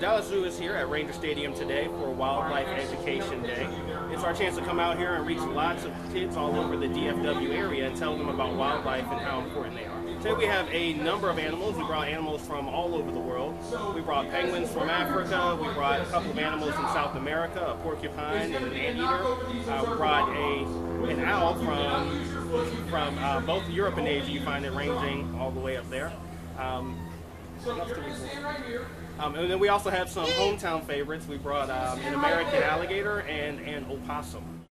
Dallas Zoo is here at Ranger Stadium today for Wildlife Education Day. It's our chance to come out here and reach lots of kids all over the DFW area and tell them about wildlife and how important they are. Today we have a number of animals. We brought animals from all over the world. We brought penguins from Africa. We brought a couple of animals from South America, a porcupine and an anteater. Uh, we brought a an owl from from uh, both Europe and Asia. You find it ranging all the way up there. Um, um, and then we also have some hometown favorites. We brought um, an American alligator and an opossum.